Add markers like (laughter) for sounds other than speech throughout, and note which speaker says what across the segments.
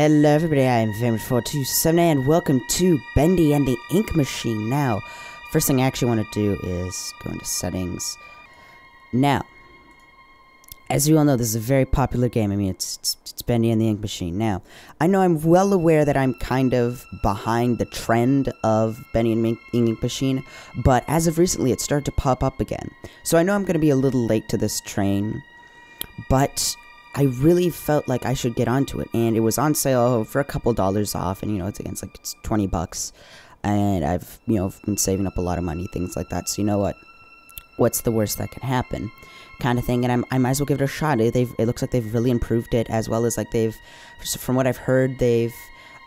Speaker 1: Hello everybody, I am Famous427 and welcome to Bendy and the Ink Machine. Now, first thing I actually want to do is go into settings. Now, as you all know, this is a very popular game. I mean, it's, it's, it's Bendy and the Ink Machine. Now, I know I'm well aware that I'm kind of behind the trend of Bendy and the Ink Machine, but as of recently, it started to pop up again. So I know I'm going to be a little late to this train, but I really felt like I should get onto it, and it was on sale for a couple dollars off, and you know it's against like it's twenty bucks, and I've you know been saving up a lot of money, things like that. So you know what, what's the worst that can happen, kind of thing, and I'm, I might as well give it a shot. It, they've it looks like they've really improved it as well as like they've, from what I've heard, they've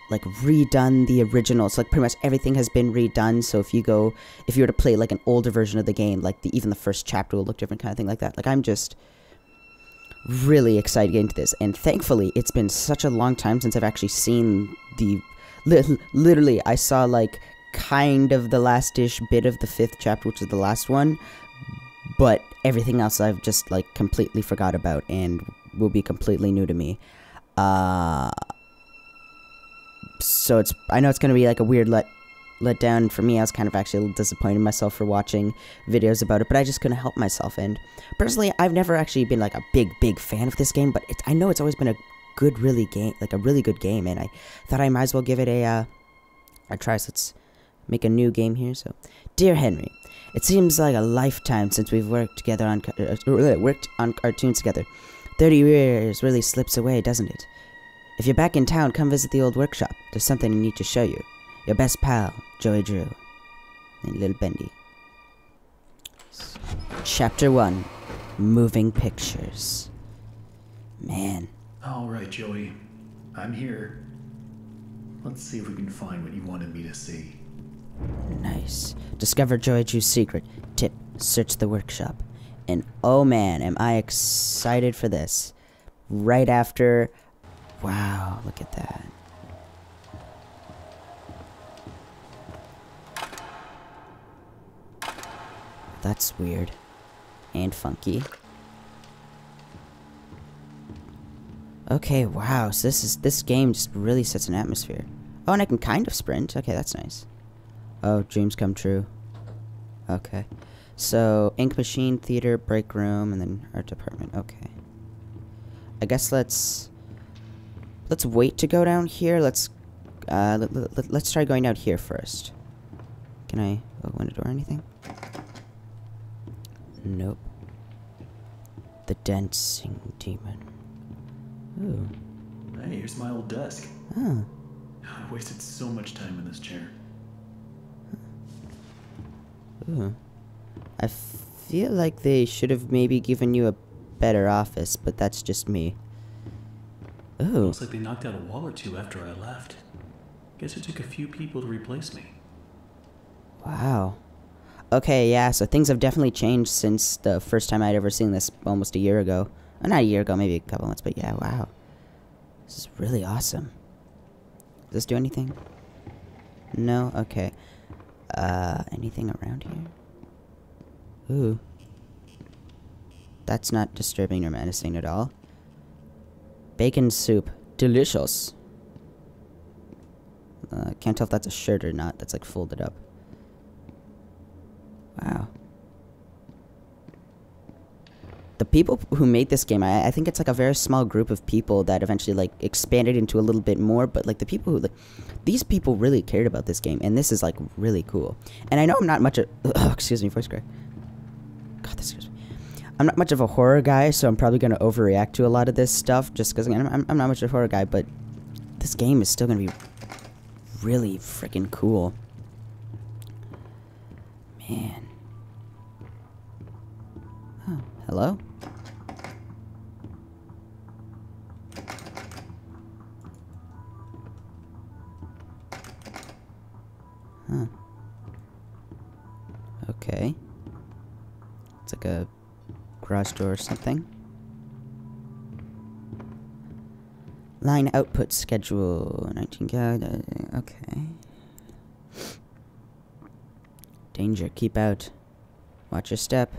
Speaker 1: like redone the original. So like pretty much everything has been redone. So if you go, if you were to play like an older version of the game, like the even the first chapter will look different, kind of thing like that. Like I'm just really excited to get into this. And thankfully, it's been such a long time since I've actually seen the. Li- literally, I saw like kind of the last ish bit of the fifth chapter, which is the last one. But everything else I've just like completely forgot about and will be completely new to me. Uh. So it's. I know it's gonna be like a weird let let down for me. I was kind of actually a little disappointed in myself for watching videos about it, but I just couldn't help myself. And personally, I've never actually been like a big, big fan of this game, but I know it's always been a good, really game, like a really good game, and I thought I might as well give it a, uh, a try. So let's make a new game here. So, dear Henry, it seems like a lifetime since we've worked together on uh, uh worked on cartoons together. Thirty years really slips away, doesn't it? If you're back in town, come visit the old workshop. There's something I need to show you. Your best pal, Joey Drew. And Little Bendy. Chapter 1 Moving Pictures. Man.
Speaker 2: Alright, Joey. I'm here. Let's see if we can find what you wanted me to see.
Speaker 1: Nice. Discover Joey Drew's secret. Tip search the workshop. And oh man, am I excited for this. Right after. Wow, look at that. That's weird. And funky. Okay, wow. So this is this game just really sets an atmosphere. Oh, and I can kind of sprint. Okay, that's nice. Oh, dreams come true. Okay. So, ink machine, theater, break room, and then art department. Okay. I guess let's let's wait to go down here. Let's uh let, let, let's try going out here first. Can I open a door or anything? Nope. The dancing demon. Ooh.
Speaker 2: Hey, here's my old desk.
Speaker 1: Oh. (sighs)
Speaker 2: I wasted so much time in this chair.
Speaker 1: Ooh. I feel like they should have maybe given you a better office, but that's just me. Ooh.
Speaker 2: Looks like they knocked out a wall or two after I left. Guess it took a few people to replace me.
Speaker 1: Wow. Okay, yeah, so things have definitely changed since the first time I'd ever seen this almost a year ago. Well, not a year ago, maybe a couple months, but yeah, wow. This is really awesome. Does this do anything? No? Okay. Uh, anything around here? Ooh. That's not disturbing or menacing at all. Bacon soup. Delicious. Uh, can't tell if that's a shirt or not. That's like folded up. Wow. The people who made this game, I, I, think it's like a very small group of people that eventually like expanded into a little bit more. But like the people who, like, these people really cared about this game, and this is like really cool. And I know I'm not much of, (coughs) oh, excuse me, voice crack. God, this scares me. I'm not much of a horror guy, so I'm probably gonna overreact to a lot of this stuff, just because I'm, I'm not much of a horror guy. But this game is still gonna be really freaking cool. Man. Oh, hello? Huh. Okay. It's like a garage door or something. Line output schedule 19 uh, okay. Danger, keep out. Watch your step.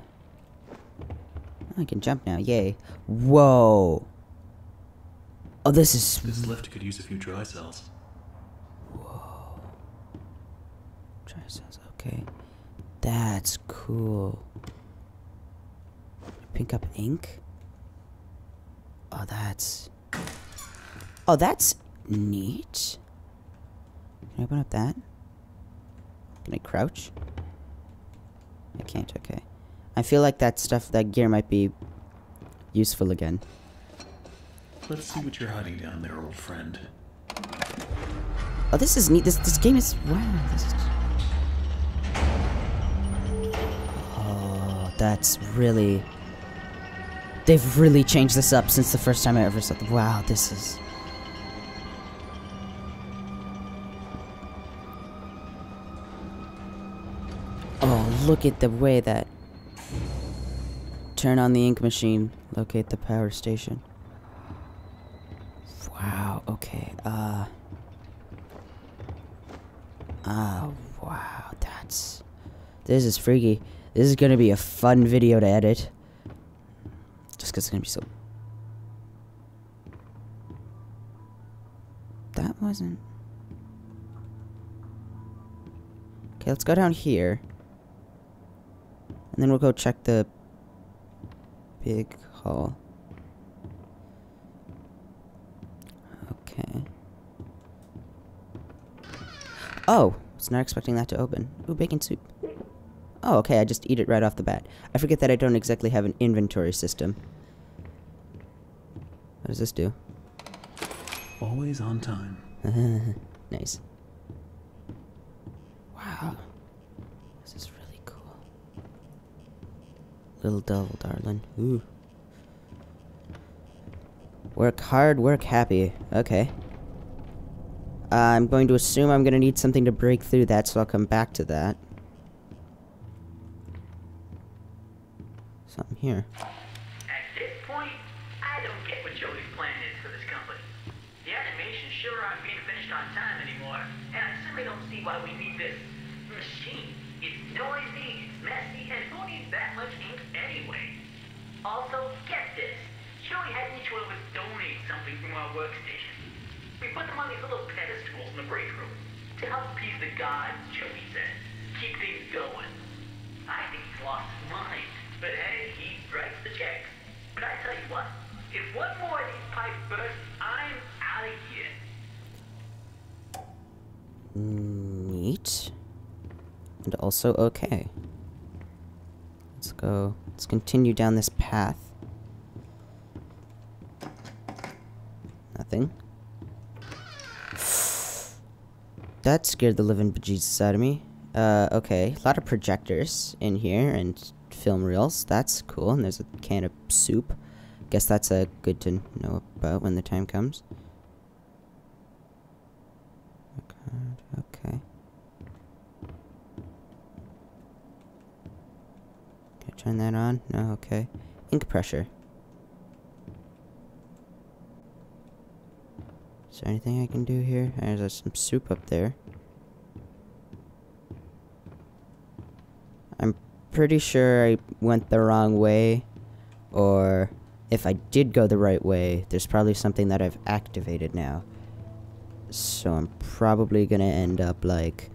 Speaker 1: I can jump now, yay. Whoa! Oh, this is
Speaker 2: This lift could use a few dry cells. Whoa.
Speaker 1: Dry cells, okay. That's cool. Pink up ink? Oh, that's. Oh, that's neat. Can I open up that? Can I crouch? I can't, okay. I feel like that stuff, that gear might be useful again.
Speaker 2: Let's see what you're hiding down there, old friend.
Speaker 1: Oh, this is neat. This this game is wow. This is. Oh, that's really. They've really changed this up since the first time I ever saw. The, wow, this is. Look at the way that. Turn on the ink machine. Locate the power station. Wow. Okay. Uh. Oh, wow, that's... This is freaky. This is gonna be a fun video to edit. Just because it's gonna be so... That wasn't... Okay, let's go down here. And then we'll go check the... Big hall. Okay. Oh, was not expecting that to open. Ooh, bacon soup. Oh, okay, I just eat it right off the bat. I forget that I don't exactly have an inventory system. What does this do?
Speaker 2: Always on time. (laughs)
Speaker 1: nice. Wow. This is really cool. Little devil, darling. Ooh. Work hard, work happy. Okay. I'm going to assume I'm going to need something to break through that, so I'll come back to that. Something here.
Speaker 3: At this point, I don't get what Joey's plan is for this company. The animations sure aren't being finished on time anymore, and I certainly don't see why we need this machine. It's noisy, it's messy, and who needs that much ink anyway? Also, get this. Joey had each one of us donate something from our workstation. We put them on these little pedestals in the break room to help appease the gods, Joey said. Keep things going. I think he's lost his mind. But hey, he writes the checks. But I tell you what, if one more of these pipes bursts, I'm out of here.
Speaker 1: Neat. And also okay. Let's go. Let's continue down this path. Nothing. (sighs) That scared the living bejesus out of me. Uh, okay. A lot of projectors in here and film reels. That's cool. And there's a can of soup. Guess that's uh, good to know about when the time comes. Okay. Okay. Can I turn that on? No, okay. Ink pressure. Is there anything I can do here? There's some soup up there. I'm pretty sure I went the wrong way. Or if I did go the right way, there's probably something that I've activated now. So I'm probably gonna end up like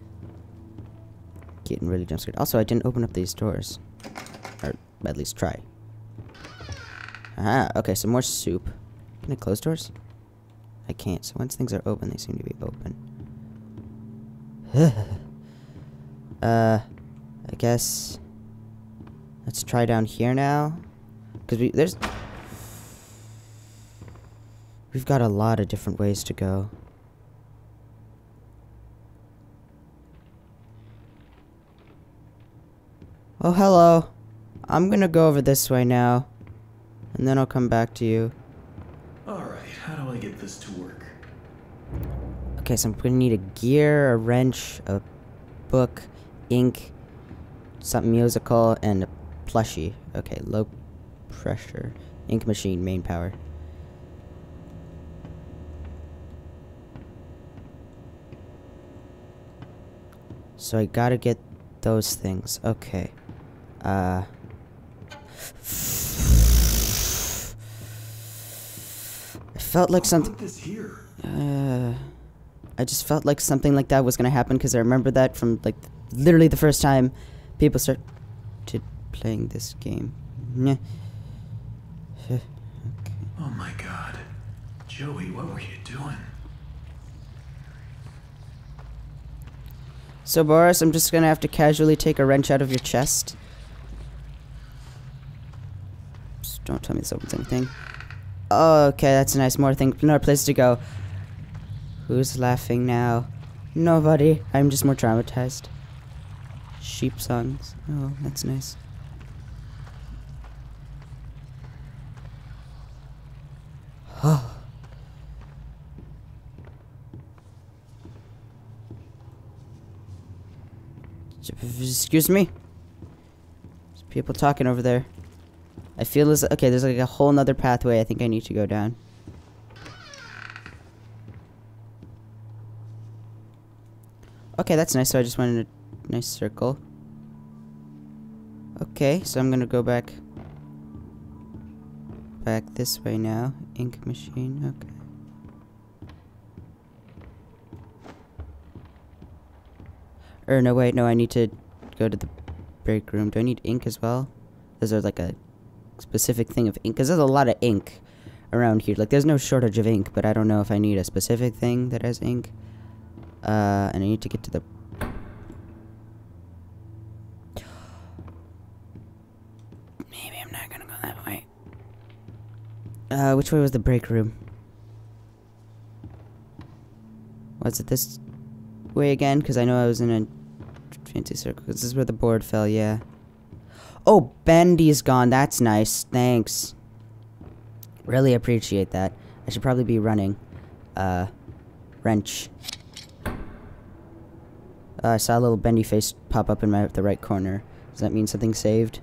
Speaker 1: getting really jump scared. Also, I didn't open up these doors, at least try. Ah, okay, some more soup. Can I close doors? I can't. So once things are open, they seem to be open. (laughs) uh, I guess let's try down here now, because we there's we've got a lot of different ways to go. Oh, hello. I'm gonna go over this way now. And then I'll come back to you.
Speaker 2: Alright, how do I get this to work?
Speaker 1: Okay, so I'm gonna need a gear, a wrench, a book, ink, something musical, and a plushie. Okay, low pressure. Ink machine, main power. So I gotta get those things. Okay. Uh. I felt like something. Uh, I just felt like something like that was gonna happen because I remember that from like literally the first time people started playing this game. Meh.
Speaker 2: Oh my god. Joey, what were you doing?
Speaker 1: So Boris, I'm just gonna have to casually take a wrench out of your chest. Just don't tell me this opens anything. Okay, that's a nice more thing, another place to go. Who's laughing now? Nobody. I'm just more traumatized. Sheep songs. Oh, that's nice. Oh. (gasps) Excuse me? There's people talking over there. I feel as okay, there's like a whole nother pathway I think I need to go down. Okay, that's nice. So I just went in a nice circle. Okay, so I'm gonna go back back this way now. Ink machine, okay. Or no, wait, no, I need to go to the break room. Do I need ink as well? Is there like a specific thing of ink? Because there's a lot of ink around here. Like, there's no shortage of ink, but I don't know if I need a specific thing that has ink. Uh, and I need to get to the... Maybe I'm not gonna go that way. Uh, which way was the break room? Was it this way again? Because I know I was in a fancy circle. This is where the board fell, yeah. Oh, Bendy's gone. That's nice. Thanks. Really appreciate that. I should probably be running. Uh, wrench. Uh, I saw a little bendy face pop up in my the right corner. Does that mean something saved?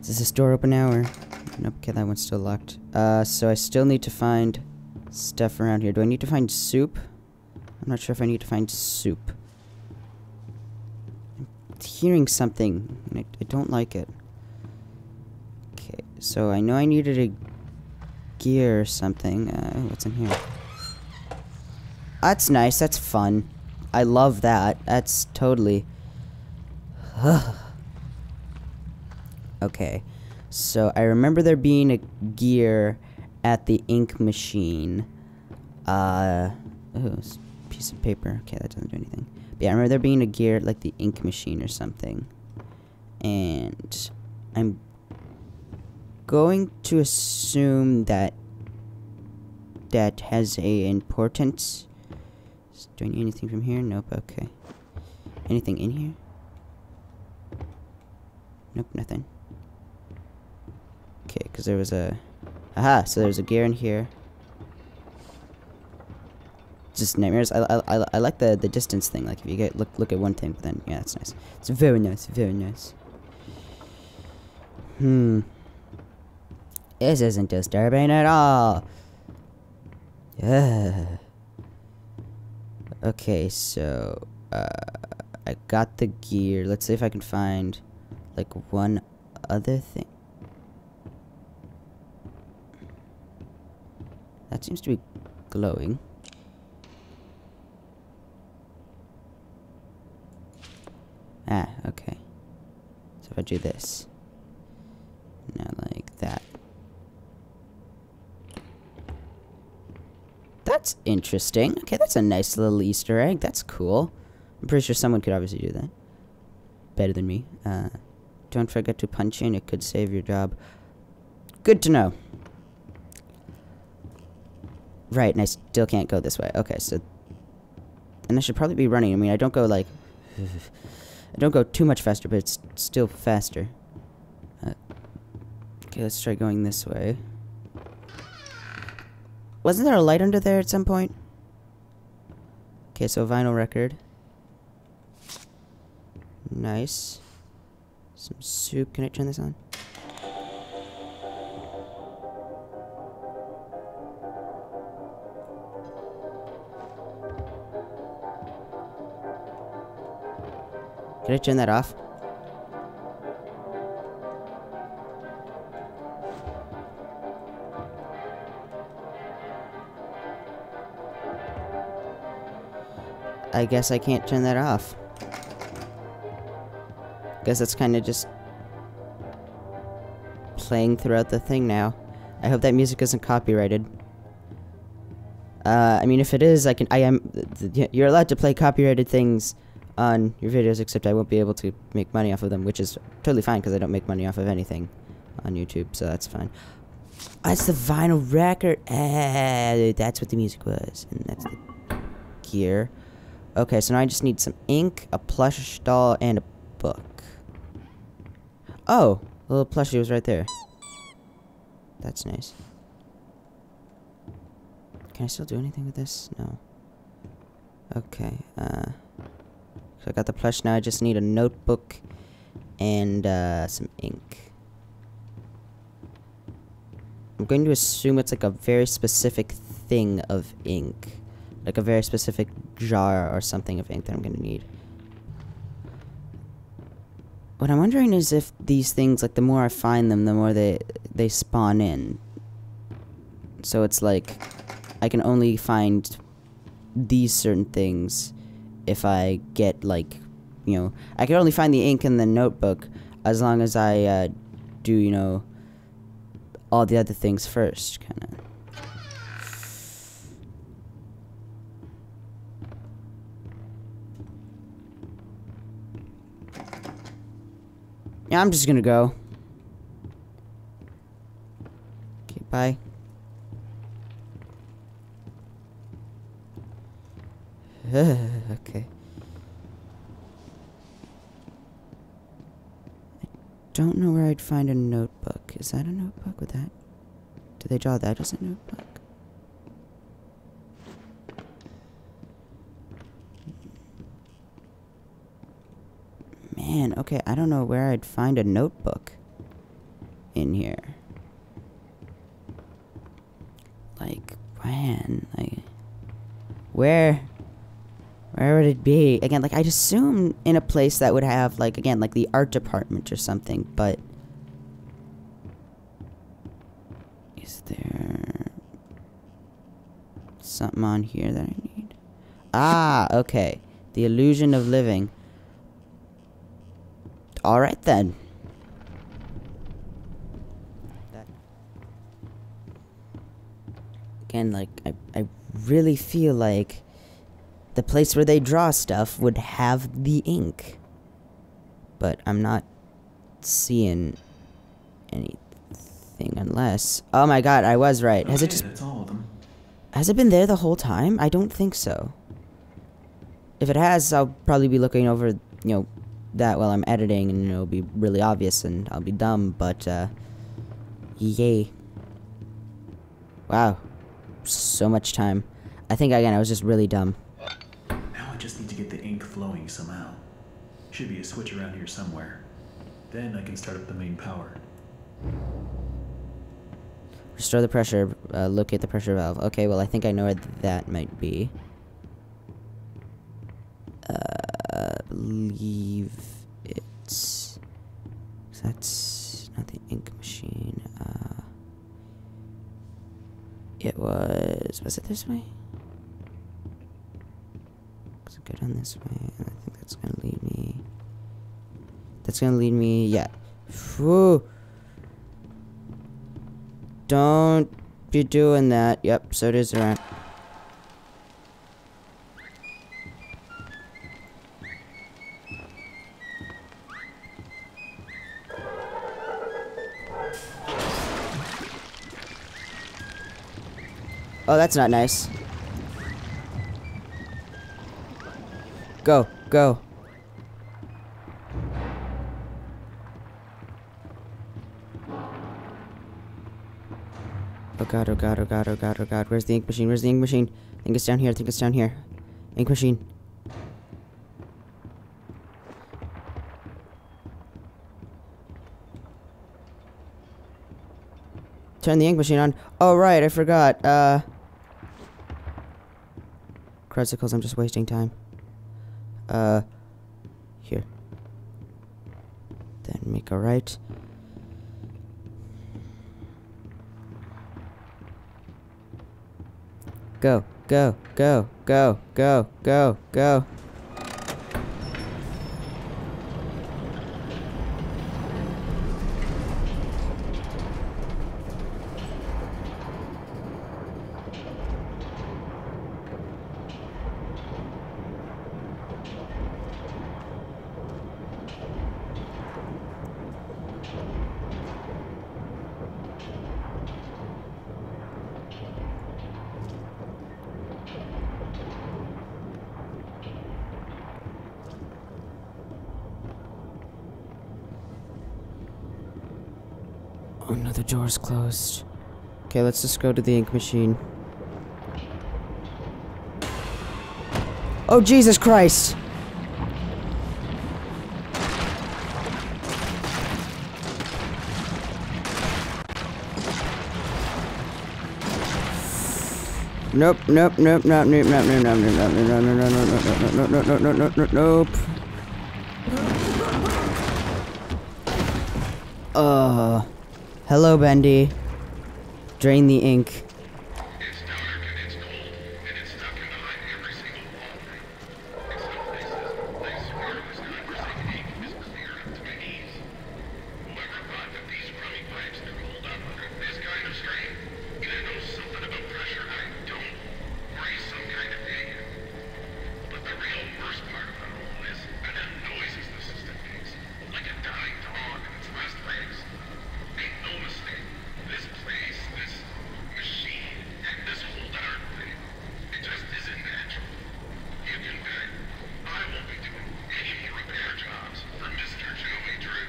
Speaker 1: Is this door open now or? Nope. Okay, that one's still locked. Uh, so I still need to find stuff around here. Do I need to find soup? I'm not sure if I need to find soup. Hearing something, I, I don't like it. Okay, so I know I needed a gear or something. Uh, what's in here? That's nice. That's fun. I love that. That's totally... (sighs) okay. So I remember there being a gear at the ink machine. Uh... Piece of paper. Okay, that doesn't do anything. But yeah, I remember there being a gear like the ink machine or something. And I'm going to assume that that has a importance. Do I need anything from here? Nope, okay. Anything in here? Nope, nothing. Okay, because there was a... Aha, so there's a gear in here. Just nightmares. I, I, I, like the, the distance thing. Like, if you get look look at one thing, but then, yeah, that's nice. It's very nice, very nice. Hmm. This isn't disturbing at all. Yeah. Okay, so uh, I got the gear. Let's see if I can find like one other thing. That seems to be glowing. Ah, okay. So if I do this. Now like that. That's interesting. Okay, that's a nice little Easter egg. That's cool. I'm pretty sure someone could obviously do that. Better than me. Uh, don't forget to punch in. It could save your job. Good to know. Right, and I still can't go this way. Okay, so... And I should probably be running. I mean, I don't go, like... (laughs) I don't go too much faster, but it's still faster. Uh, okay, let's try going this way. Wasn't there a light under there at some point? Okay, so vinyl record. Nice. Some soup. Can I turn this on? to turn that off. I guess I can't turn that off. Guess that's kind of just playing throughout the thing now. I hope that music isn't copyrighted. Uh, I mean, if it is, I can. I am. You're allowed to play copyrighted things on your videos, except I won't be able to make money off of them, which is totally fine because I don't make money off of anything on YouTube, so that's fine. That's the vinyl record. Ah, that's what the music was, and that's the gear. Okay, so now I just need some ink, a plush doll, and a book. Oh, the little plushie was right there. That's nice. Can I still do anything with this? No. Okay, uh... So I got the plush now, I just need a notebook and, uh, some ink. I'm going to assume it's like a very specific thing of ink. Like a very specific jar or something of ink that I'm going to need. What I'm wondering is if these things, like the more I find them, the more they they spawn in. So it's like I can only find these certain things if I get like, you know, I can only find the ink in the notebook as long as I uh, do, you know, all the other things first, kind of. Yeah, I'm just gonna go. Okay, bye. (sighs) (sighs) okay. I don't know where I'd find a notebook. Is that a notebook with that? Do they draw that as a notebook? Man, okay, I don't know where I'd find a notebook in here. Like, man, like, where would it be? Again, like, I'd assume in a place that would have, like, again, like the art department or something, but. Is there something on here that I need? Ah, okay. The illusion of living. Alright then. Again, like, I, I really feel like the place where they draw stuff would have the ink. But I'm not seeing anything unless. Oh my god, I was right. Has it just.
Speaker 2: That's all of them.
Speaker 1: Has it been there the whole time? I don't think so. If it has, I'll probably be looking over, you know, that while I'm editing, and it'll be really obvious, and I'll be dumb. But uh, yay! Wow, so much time. I think again, I was just really dumb.
Speaker 2: Just need to get the ink flowing somehow. Should be a switch around here somewhere. Then I can start up the main power.
Speaker 1: Restore the pressure. Uh, locate the pressure valve. Okay, well, I think I know where that might be. Uh, believe it's. That's not the ink machine. Uh, it was. Was it this way? Go down this way. I think that's gonna lead me. That's gonna lead me. Yeah. Whew. Don't be doing that. Yep, so it is around. Oh, that's not nice. Go, go. Oh god, oh god, oh god, oh god, oh god. Where's the ink machine? Where's the ink machine? I think it's down here. I think it's down here. Ink machine. Turn the ink machine on. Oh, right, I forgot. Uh. Crucicles, I'm just wasting time. Uh. Here. Then make a right. Go, Go, go, go, go, go, go. Oh no, the door's closed. Okay, let's just go to the ink machine. Oh, Jesus Christ! Nope, nope, nope, nope, nope, nope, nope, nope, nope, nope, nope, nope, nope, nope, nope, nope, nope, nope, nope, nope. Uh, hello, Bendy. Drain the ink.
Speaker 4: It's dark and it's cold, and it's stuck in behind every single wall. In some places, I swear this conversating ink is clear up to my knees. Whoever thought that these rummy pipes could hold up under this kind of strain? And I know something about pressure I don't, or he's some kind of idiot. But the real worst part about all this are the noises the system makes, like a dying dog in its last legs. Make no mistake, this place, this machine, and this whole darn thing, it just isn't natural. You can bet I won't be doing any more repair jobs for Mr. Joey Drew.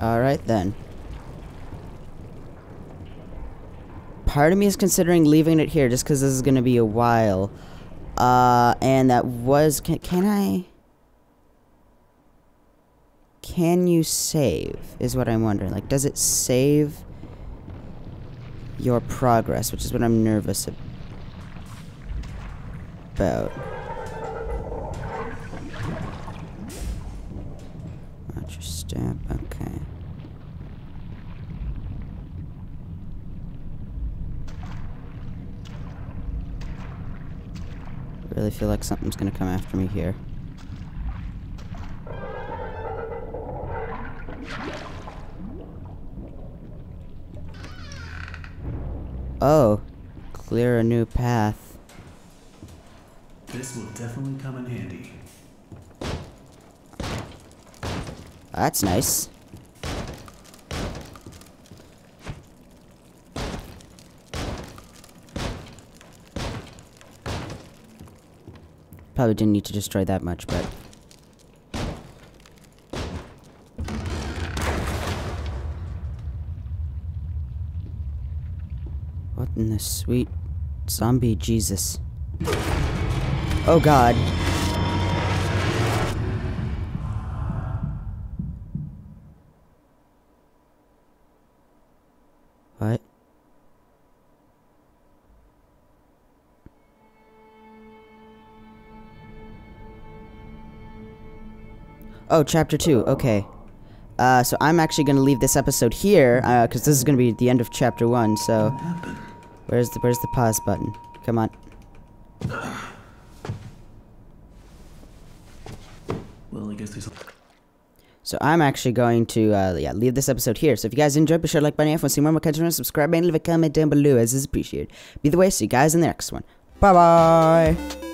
Speaker 1: Alright then. Part of me is considering leaving it here just because this is going to be a while. Uh, and that was. Can, can I. Can you save? Is what I'm wondering. Like, does it save your progress? Which is what I'm nervous about. Watch your step. Okay. Really feel like something's gonna come after me here. Oh, clear a new path.
Speaker 2: This will definitely come in handy.
Speaker 1: That's nice. Probably didn't need to destroy that much, but. What in the sweet zombie Jesus? Oh god. What? Oh, chapter two. Okay. Uh, so I'm actually gonna leave this episode here because this is gonna be the end of chapter one. So, where's the where's the pause button? Come on.
Speaker 2: Well, I guess there's.
Speaker 1: So I'm actually going to uh, yeah leave this episode here. So if you guys enjoyed, be sure to like button if you want to see more, more content, subscribe and leave a comment down below as is appreciated. Be the way, see you guys in the next one. Bye bye.